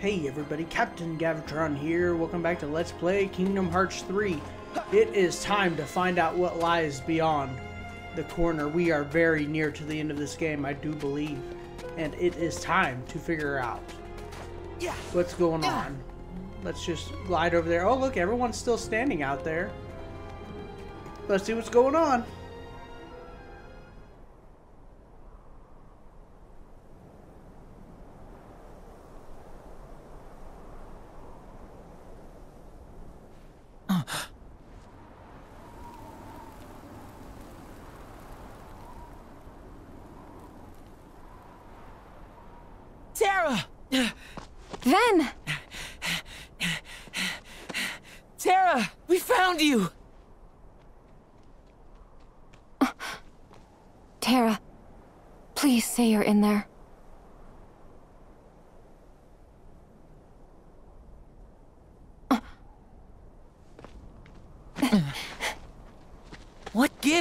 Hey everybody, Captain Gavtron here. Welcome back to Let's Play Kingdom Hearts 3. It is time to find out what lies beyond the corner. We are very near to the end of this game, I do believe. And it is time to figure out what's going on. Let's just glide over there. Oh look, everyone's still standing out there. Let's see what's going on. Terra! Ven! Terra! We found you! Terra, please say you're in there.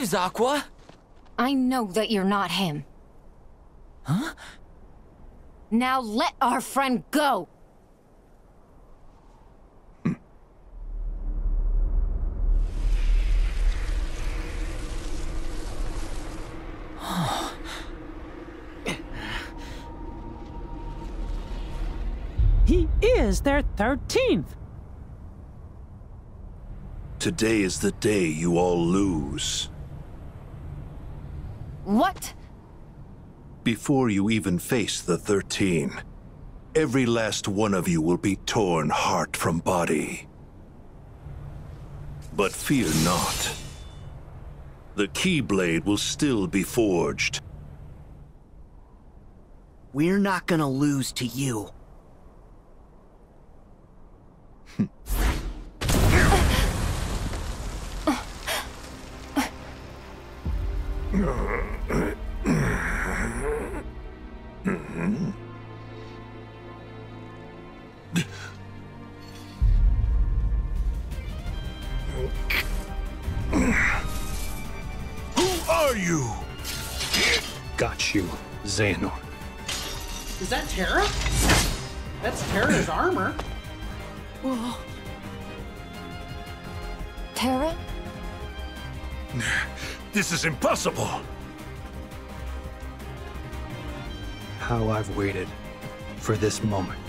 What gives, Aqua? I know that you're not him. Huh? Now let our friend go! He is their 13th. Today is the day you all lose. What? Before you even face the 13, every last one of you will be torn heart from body. But fear not. The Keyblade will still be forged. We're not gonna lose to you. Who are you? Got you, Xehanort. Is that Terra? That's Terra's armor. Terra? This is impossible! How I've waited for this moment.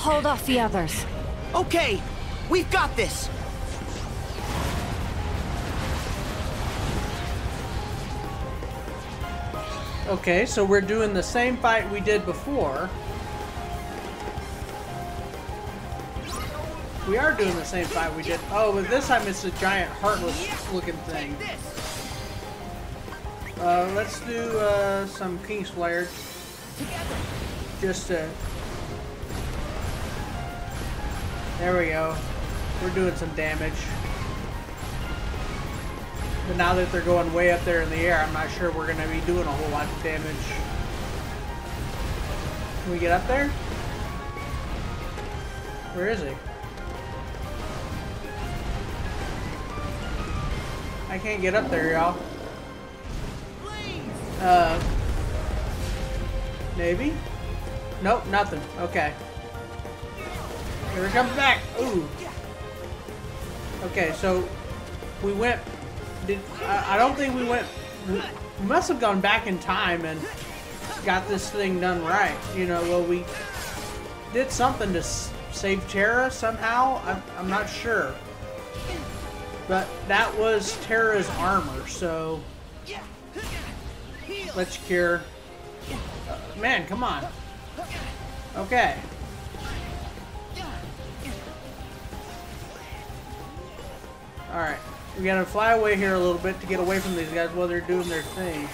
Hold off the others. Okay, we've got this. Okay, so we're doing the same fight we did before. We are doing the same fight we did. Oh, but this time it's a giant heartless looking thing. Uh, let's do uh, some King's Flare. Just to... There we go. We're doing some damage. But now that they're going way up there in the air, I'm not sure we're going to be doing a whole lot of damage. Can we get up there? Where is he? I can't get up there, y'all. Uh, maybe? Nope, nothing. Okay. Here it comes back. Ooh. Okay, so we went. Did I, I don't think we went. We must have gone back in time and got this thing done right. You know, well we did something to save Terra somehow. I'm, I'm not sure, but that was Terra's armor. So let's cure. Uh, man, come on. Okay. Alright. We gotta fly away here a little bit to get away from these guys while they're doing their thing.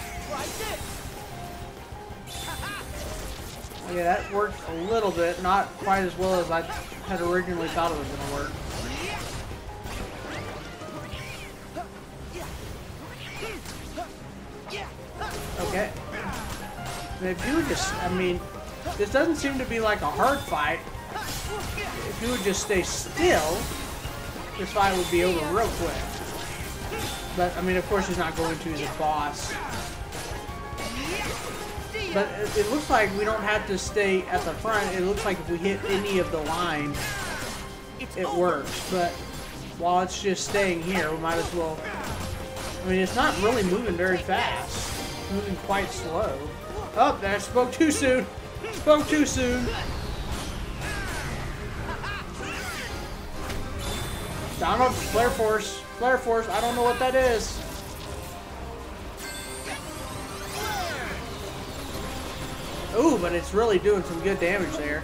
Okay, that worked a little bit. Not quite as well as I had originally thought it was gonna work. Okay. If you would just, I mean, this doesn't seem to be like a hard fight. If you would just stay still, this fight would be over real quick. But, I mean, of course he's not going to, he's a boss. But it, it looks like we don't have to stay at the front. It looks like if we hit any of the line, it works. But while it's just staying here, we might as well... I mean, it's not really moving very fast. It's moving quite slow. Oh, there, spoke too soon. Spoke too soon. Donald, Flare Force. Flare Force, I don't know what that is. Ooh, but it's really doing some good damage there.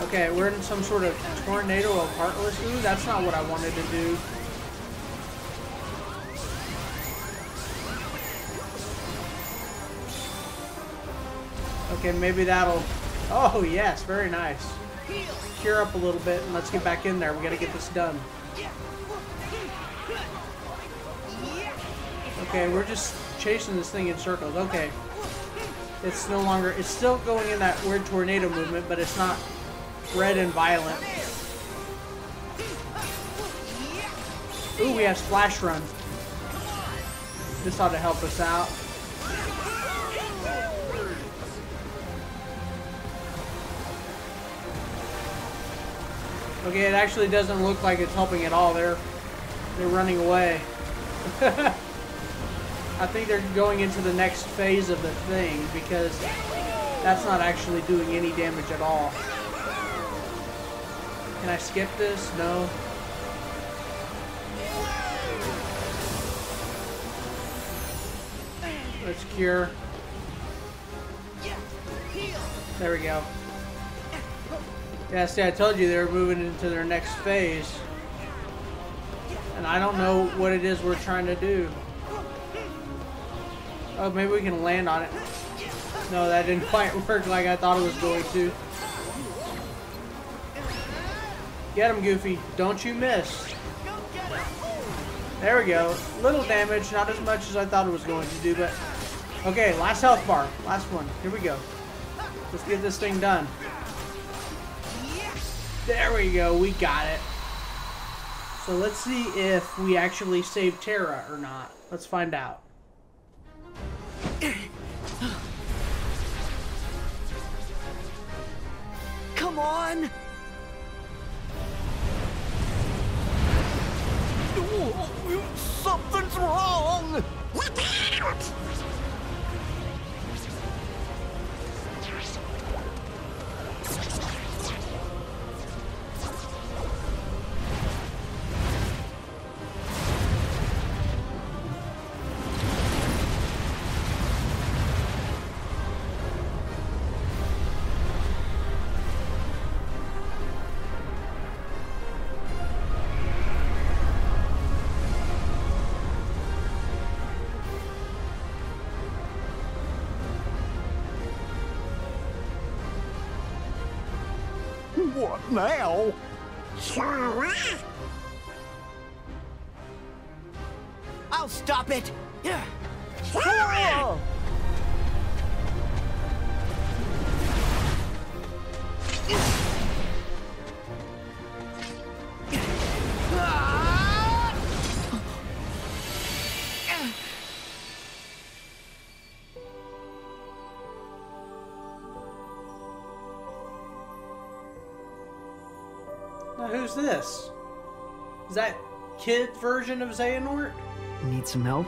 Okay, we're in some sort of tornado of Heartless. Ooh, that's not what I wanted to do. Okay, maybe that'll... Oh, yes, very nice. Cure up a little bit and let's get back in there. We gotta get this done. Okay, we're just chasing this thing in circles. Okay. It's no longer... It's still going in that weird tornado movement, but it's not red and violent. Ooh, we have Splash Run. This ought to help us out. Okay, it actually doesn't look like it's helping at all. They're they're running away. I think they're going into the next phase of the thing because that's not actually doing any damage at all. Can I skip this? No. Let's cure. There we go. Yeah, see, I told you they were moving into their next phase. And I don't know what it is we're trying to do. Oh, maybe we can land on it. No, that didn't quite work like I thought it was going to. Get him, Goofy. Don't you miss. There we go. Little damage, not as much as I thought it was going to do, but... Okay, last health bar. Last one. Here we go. Let's get this thing done. There we go, we got it. So let's see if we actually save Terra or not. Let's find out. Come on! Something's wrong! What now? Kid version of Xehanort? Need some help?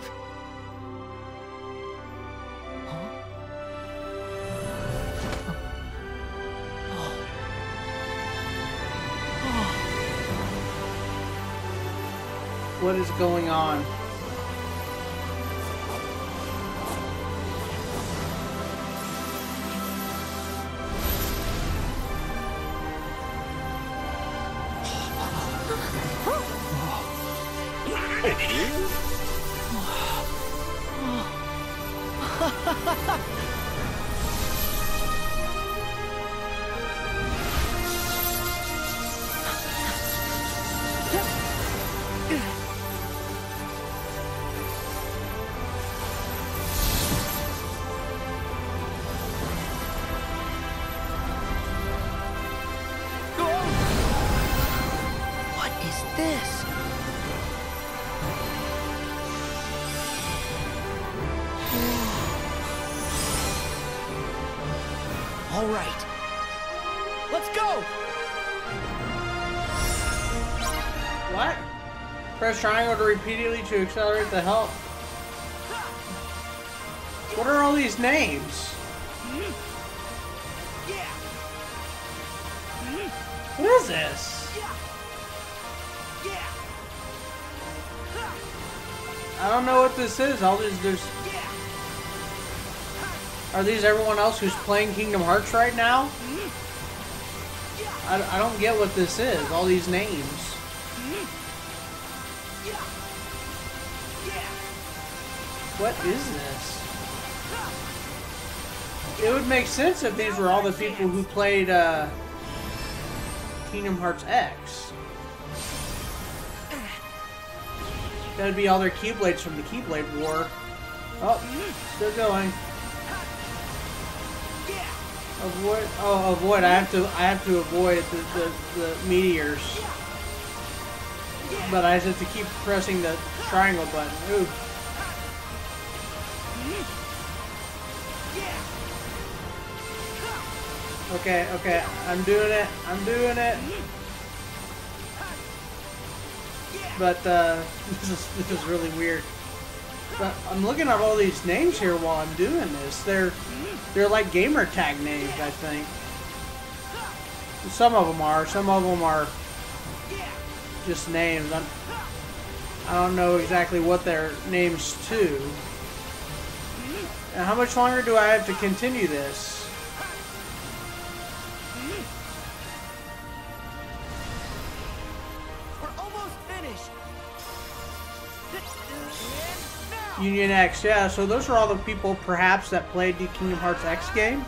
What is going on? Press triangle to repeatedly to accelerate the help. What are all these names? What is this? I don't know what this is. All these there's Are these everyone else who's playing Kingdom Hearts right now? I, I don't get what this is. All these names. What is this? It would make sense if these were all the people who played uh, Kingdom Hearts X. That'd be all their Keyblades from the Keyblade War. Oh, still going. Avoid. Oh, avoid. I have to. I have to avoid the, the, the meteors. But I just have to keep pressing the triangle button. Ooh. Okay, okay, I'm doing it. I'm doing it. But uh, this is this is really weird. But I'm looking at all these names here while I'm doing this. They're they're like gamer tag names, I think. Some of them are. Some of them are just names. I'm, I don't know exactly what they're names to. And how much longer do I have to continue this? We're almost finished. Union X, yeah. So those are all the people, perhaps, that played the Kingdom Hearts X game.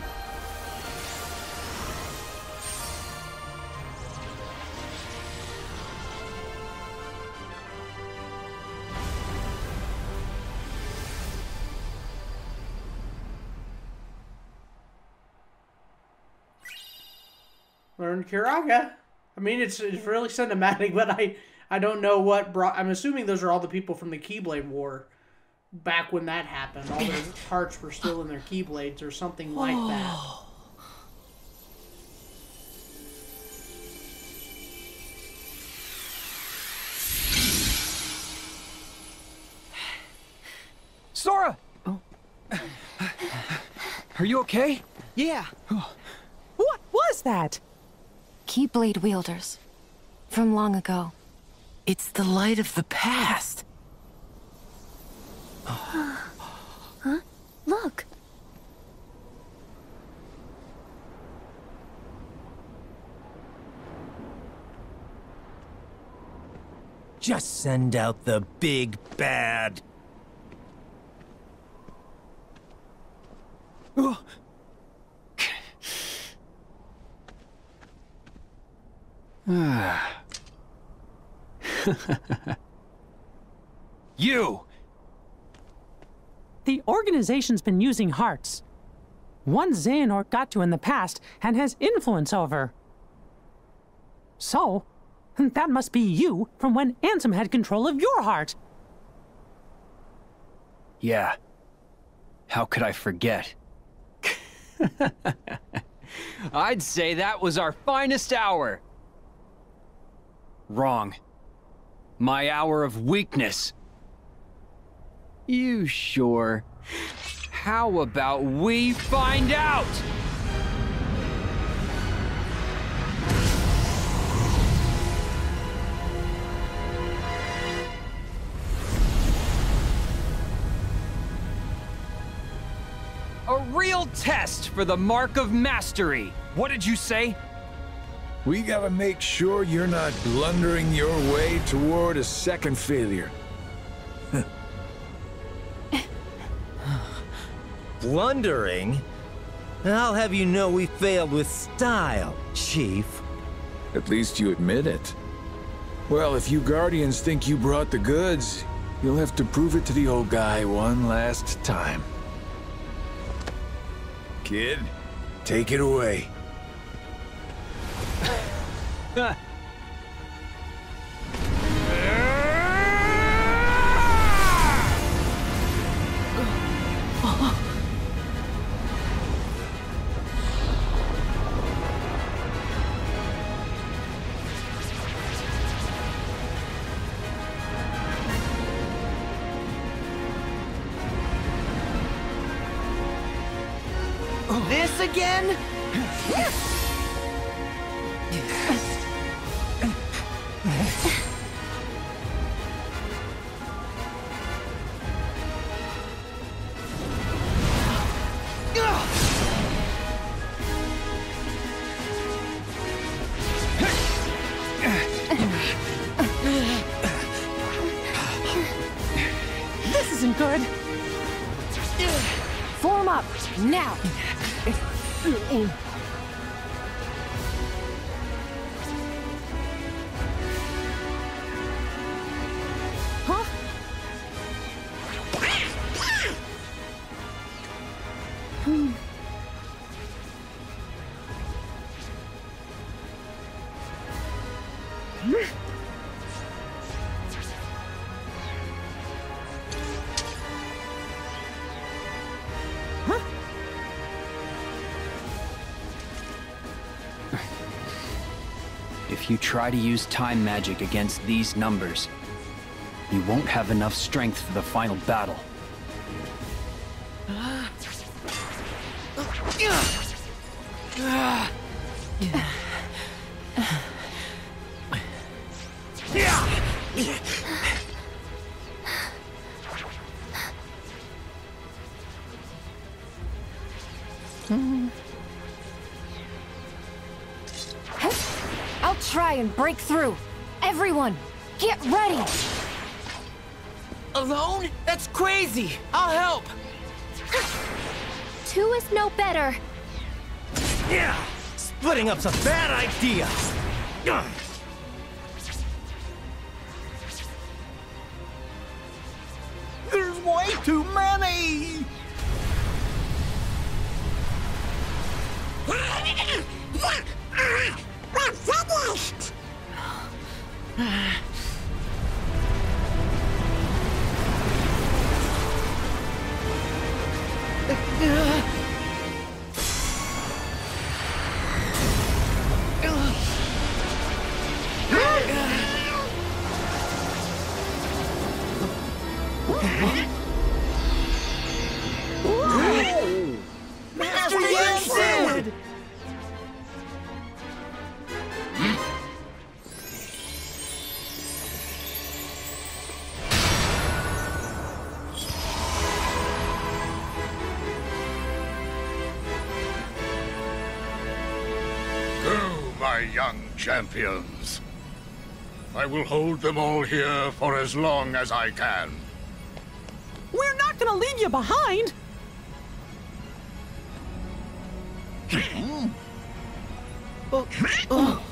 Kiraga. I mean, it's it's really cinematic, but I I don't know what brought. I'm assuming those are all the people from the Keyblade War back when that happened. All their hearts were still in their keyblades or something like that. Sora! Oh. Are you okay? Yeah. Oh. What was that? Keyblade wielders. From long ago. It's the light of the past. huh? Look. Just send out the big bad. You! The organization's been using hearts. One Xehanort got to in the past and has influence over. So, that must be you from when Ansem had control of your heart. Yeah. How could I forget? I'd say that was our finest hour. Wrong. My hour of weakness. You sure? How about we find out? A real test for the mark of mastery. What did you say? We gotta make sure you're not blundering your way toward a second failure. Blundering? I'll have you know we failed with style, Chief. At least you admit it. Well, if you Guardians think you brought the goods, you'll have to prove it to the old guy one last time. Kid, take it away. This You try to use time magic against these numbers, you won't have enough strength for the final battle. And break through. Everyone, get ready! Alone? That's crazy! I'll help! Two is no better. Yeah! Splitting up's a bad idea! Champions. I will hold them all here for as long as I can. We're not gonna leave you behind! Oh, oh.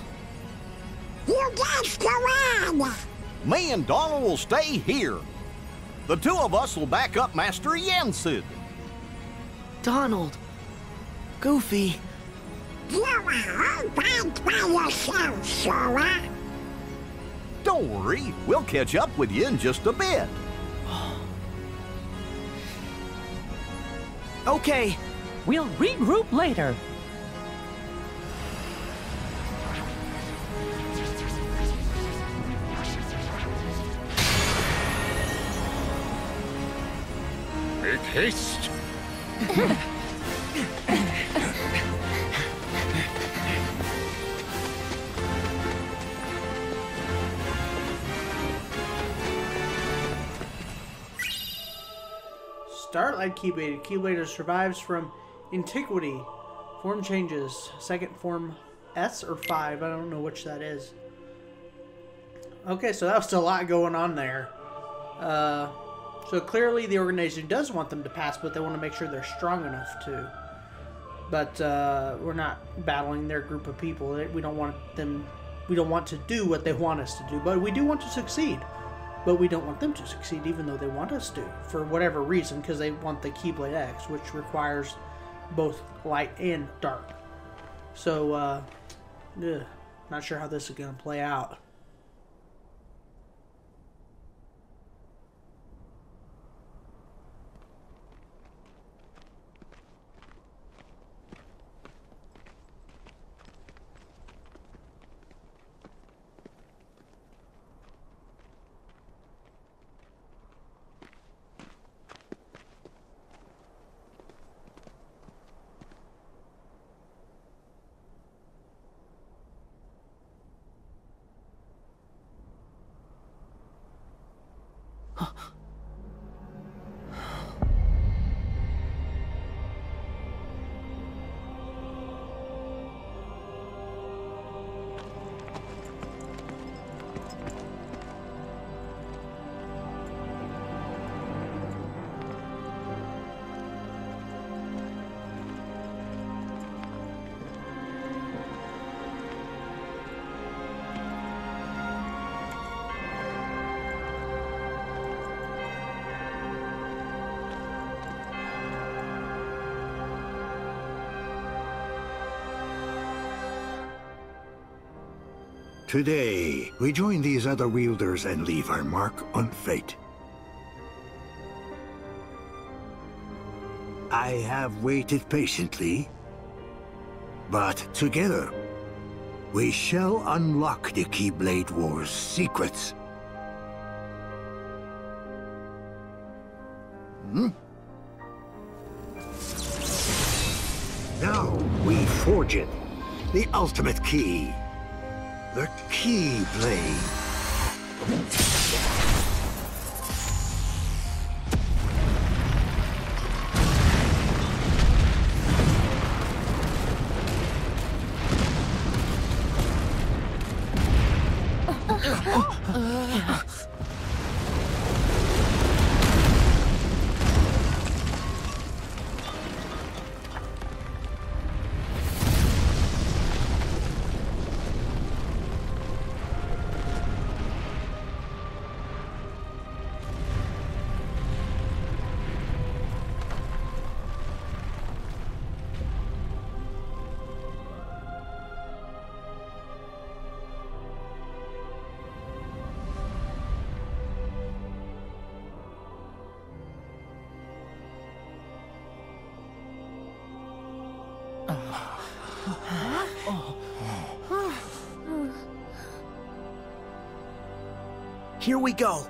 You guys go on! Me and Donald will stay here. The two of us will back up Master Yensid. Donald. Goofy. You are all by yourself, Sora. Don't worry, we'll catch up with you in just a bit. okay, we'll regroup later. Make haste! Starlight Keyblade. Keyblader survives from antiquity. Form changes. Second form S or 5. I don't know which that is. Okay, so that was a lot going on there. Uh, so clearly the organization does want them to pass, but they want to make sure they're strong enough to. But uh, we're not battling their group of people. We don't want them. We don't want to do what they want us to do, but we do want to succeed. But we don't want them to succeed, even though they want us to, for whatever reason, because they want the Keyblade X, which requires both light and dark. So, uh, ugh, not sure how this is going to play out. Today, we join these other wielders and leave our mark on fate. I have waited patiently, but together, we shall unlock the Keyblade War's secrets. Hmm? Now, we forge it. The ultimate key. The Keyblade. Here we go.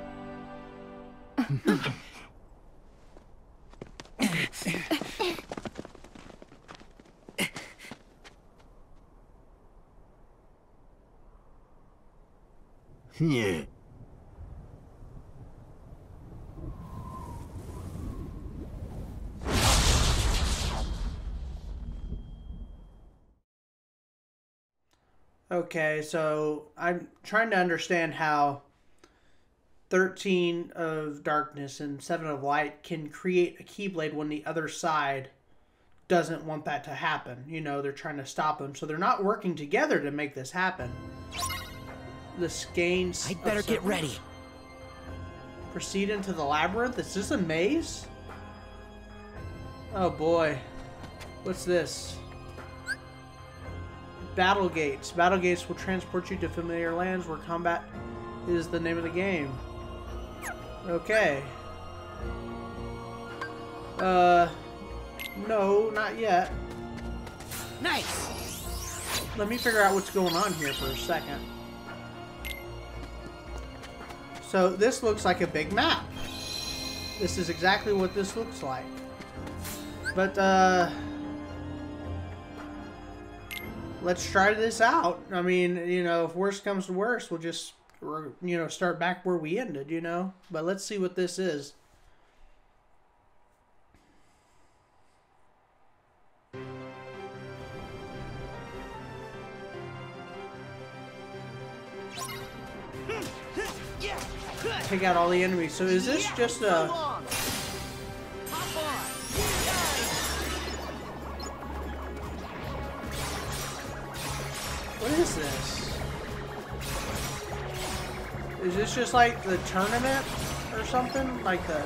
Yeah. Okay, so I'm trying to understand how 13 of darkness and 7 of light can create a keyblade when the other side doesn't want that to happen. You know, they're trying to stop them. So they're not working together to make this happen. The skeins. I'd better get ready. Proceed into the labyrinth? Is this a maze? Oh boy. What's this? Battle gates. Battle gates will transport you to familiar lands where combat is the name of the game. Okay. Uh, no, not yet. Nice. Let me figure out what's going on here for a second. So this looks like a big map. This is exactly what this looks like. But, uh... Let's try this out. I mean, you know, if worst comes to worst, we'll just, you know, start back where we ended, you know? But let's see what this is. Take out all the enemies. So is this just a... What is this? Is this just like the tournament or something? Like the...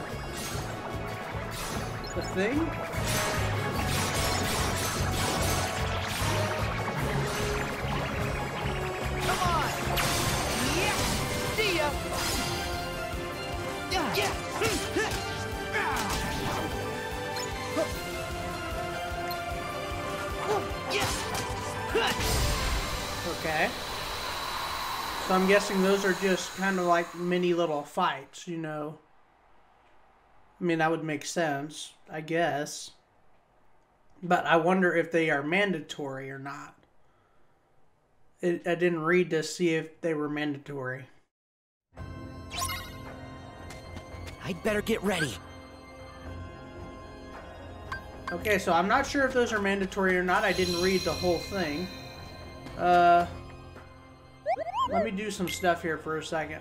The thing? See ya! Yeah! Okay. So I'm guessing those are just kind of like mini little fights, you know. I mean, that would make sense, I guess. But I wonder if they are mandatory or not. It, I didn't read to see if they were mandatory. I'd better get ready. Okay, so I'm not sure if those are mandatory or not. I didn't read the whole thing. Uh, let me do some stuff here for a second.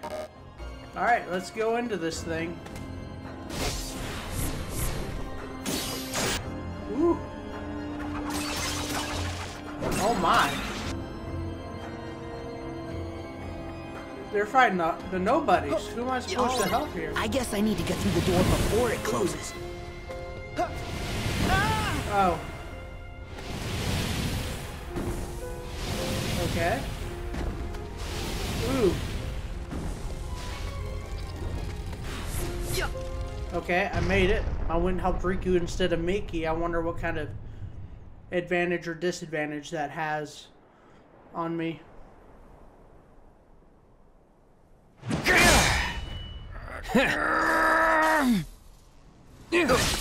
Alright, let's go into this thing. Ooh. Oh my. They're fighting the, the nobodies. Who am I supposed to help here? I guess I need to get through the door before it closes. Oh. Okay. Ooh. Okay, I made it. I went and helped Riku instead of Mickey. I wonder what kind of advantage or disadvantage that has on me.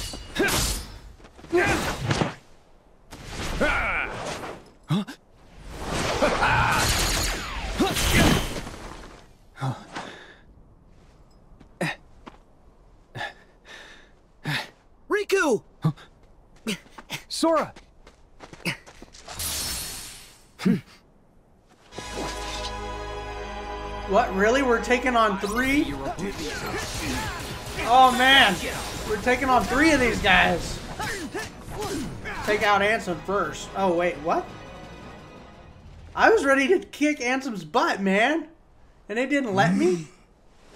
Riku! Sora! What, really? We're taking on three? Oh man! We're taking on three of these guys! Take out Ansem first. Oh wait, what? I was ready to kick Ansem's butt, man! And they didn't let me?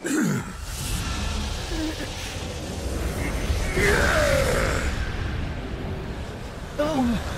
Wait!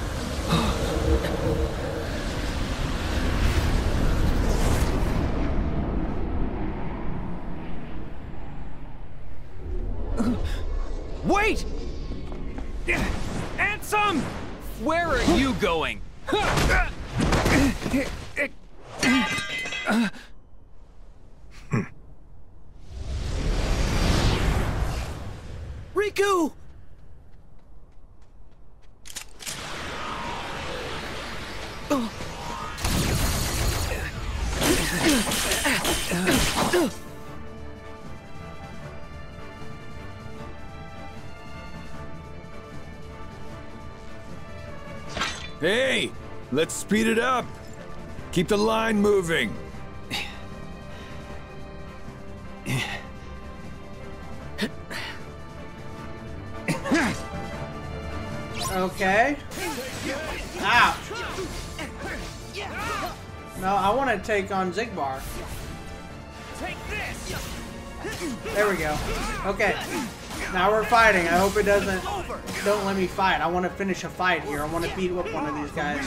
Hey, let's speed it up. Keep the line moving. Okay. Ouch. No, I want to take on Xigbar. There we go. Okay. Now we're fighting. I hope it doesn't... Don't let me fight. I want to finish a fight here. I want to beat up one of these guys.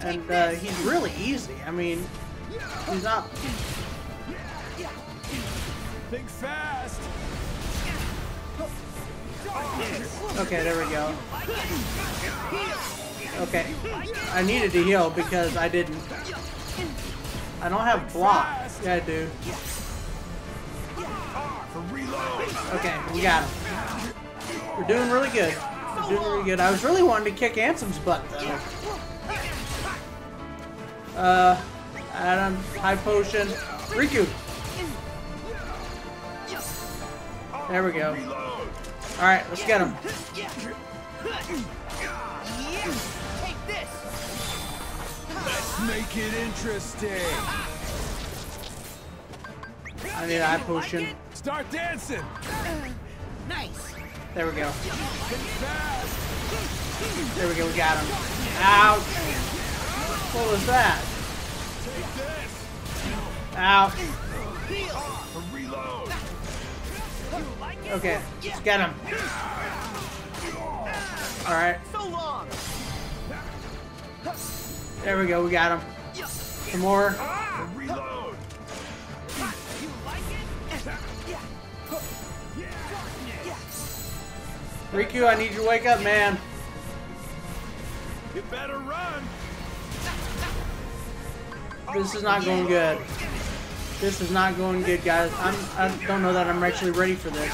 And uh, he's really easy. I mean, he's not... Think fast. Okay, there we go. Okay. I needed to heal because I didn't. I don't have block. Yeah, I do. Okay, we got him. We're doing really good. We're doing really good. I was really wanting to kick Ansem's butt, though. Uh, Adam, high potion. Riku! There we go. Alright, let's get him. Let's make it interesting. I need a high potion. Start dancing. Nice. There we go. There we go, we got him. Ouch! What was that? Ouch. Okay, let's get him. Alright. There we go, we got him. Some more. Riku, I need you to wake up, man. You better run. This is not going good. This is not going good, guys. I'm, I don't know that I'm actually ready for this.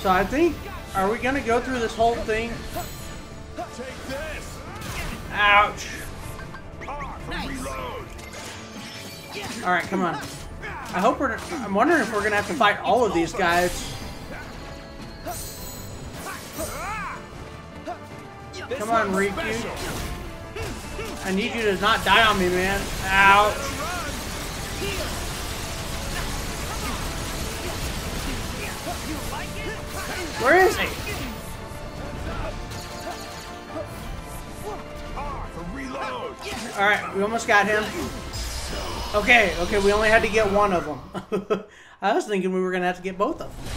So I think, are we going to go through this whole thing? Ouch. Alright, come on. I hope we're, I'm wondering if we're going to have to fight all of these guys. Come on, Riku. I need you to not die on me, man. Ouch. Where is he? Alright, we almost got him. Okay, okay, we only had to get one of them. I was thinking we were going to have to get both of them.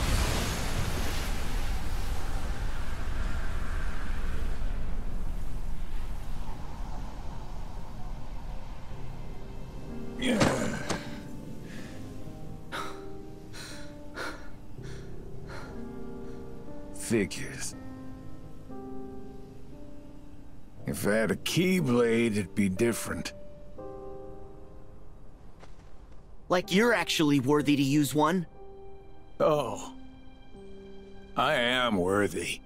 Keyblade, it'd be different. Like you're actually worthy to use one. Oh. I am worthy.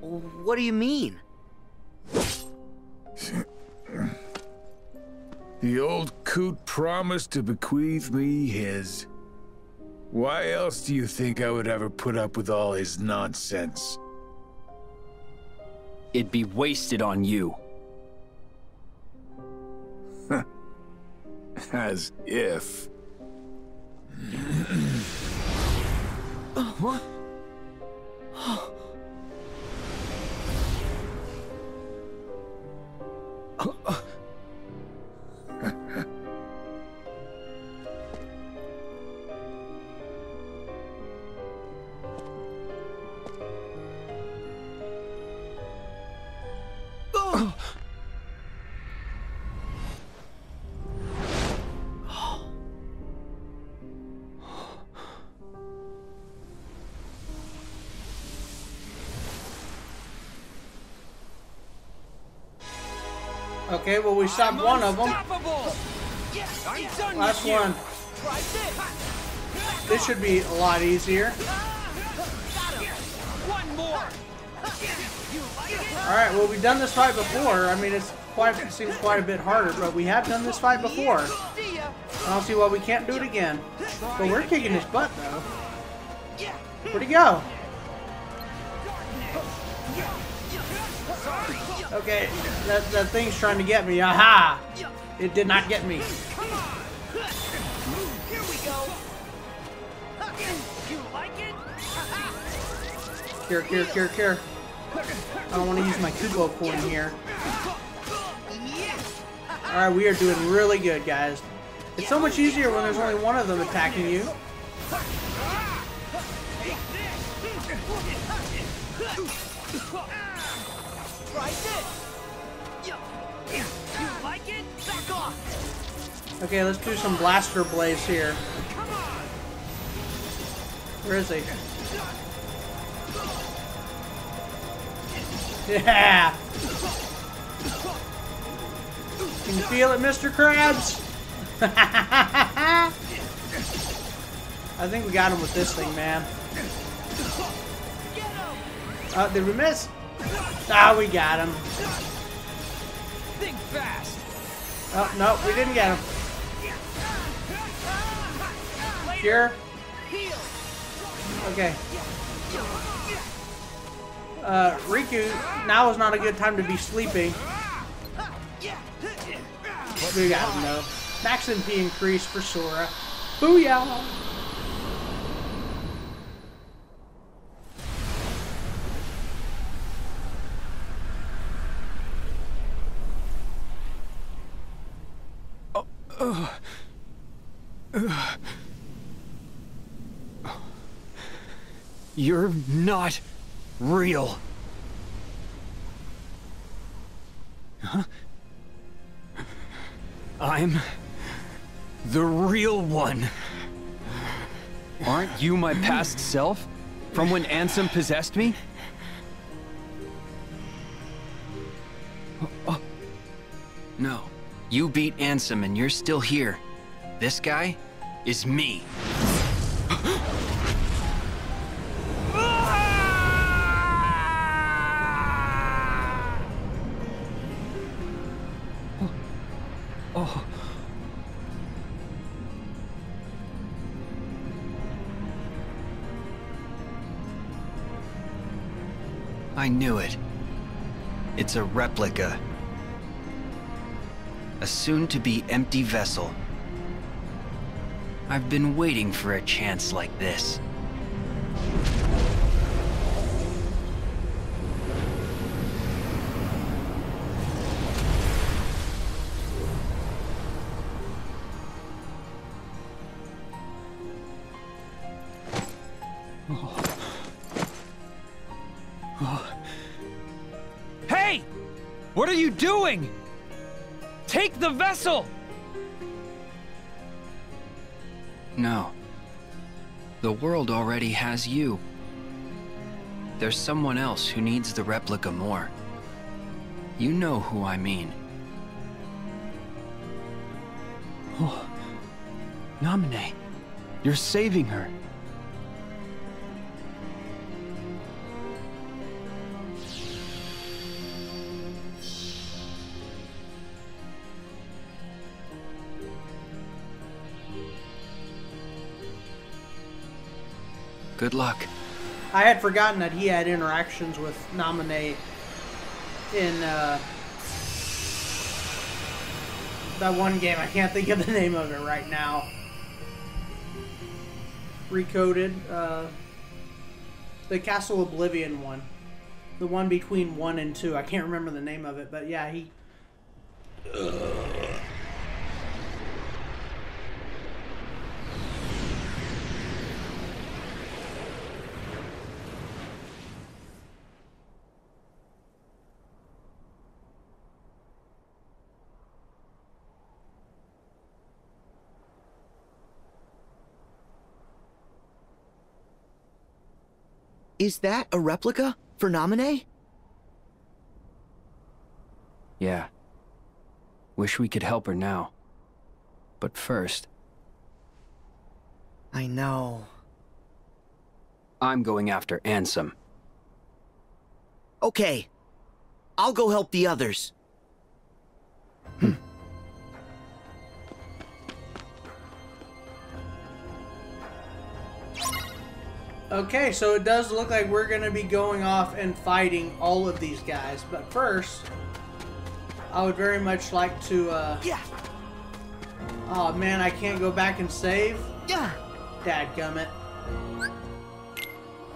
What do you mean? The old coot promised to bequeath me his. Why else do you think I would ever put up with all his nonsense? It'd be wasted on you. As if. what? Okay, well we stopped one of them. Last one. This should be a lot easier. Alright, well we've done this fight before. I mean, it's quite it seems quite a bit harder, but we have done this fight before. I don't see why we can't do it again. But we're kicking his butt, though. Where'd he go? Okay, that, that thing's trying to get me. Aha! It did not get me. Come on! Here we go. You like it? Here, here, here, here. I don't want to use my Kupo coin here. Alright, we are doing really good, guys. It's so much easier when there's only one of them attacking you. Okay, let's do some blaster blaze here. Where is he? Yeah! Can you feel it, Mr. Krabs? I think we got him with this thing, man. Uh, did we miss? Ah, we got him. Think fast. Oh, no, we didn't get him. Cure. Okay. Uh, Riku, now is not a good time to be sleeping. We got him though. Max MP increase for Sora. Booyah! You're not real. Huh? I'm the real one. Aren't you my past self? From when Ansem possessed me? Oh, oh. No. You beat Ansem and you're still here. This guy is me. Knew it. It's a replica. A soon-to-be empty vessel. I've been waiting for a chance like this. The vessel! No. The world already has you. There's someone else who needs the replica more. You know who I mean. Oh. Naminé, you're saving her. Good luck. I had forgotten that he had interactions with Naminé in uh, that one game. I can't think of the name of it right now. Recoded. Uh, the Castle Oblivion one. The one between 1 and 2. I can't remember the name of it, but yeah, he... Is that a replica for Naminé? Yeah. Wish we could help her now. But first, I know. I'm going after Ansem. Okay. I'll go help the others. Hmm. Okay, so it does look like we're going to be going off and fighting all of these guys. But first, I would very much like to... Uh... Yeah. Oh, man, I can't go back and save? Yeah. Dadgummit.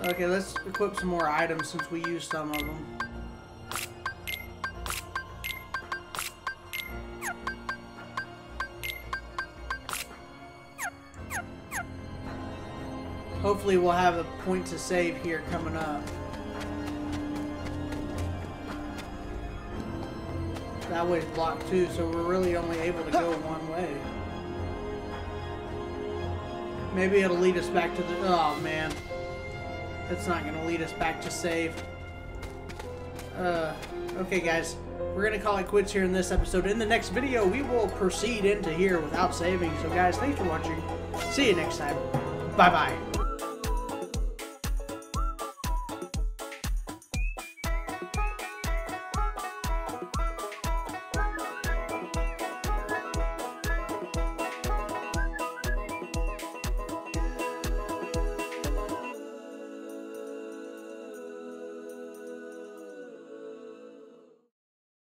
Okay, let's equip some more items since we used some of them. Hopefully we'll have a point to save here coming up. That way's blocked too, so we're really only able to go one way. Maybe it'll lead us back to the... Oh, man. It's not going to lead us back to save. Uh, okay, guys. We're going to call it quits here in this episode. In the next video, we will proceed into here without saving. So, guys, thanks for watching. See you next time. Bye-bye.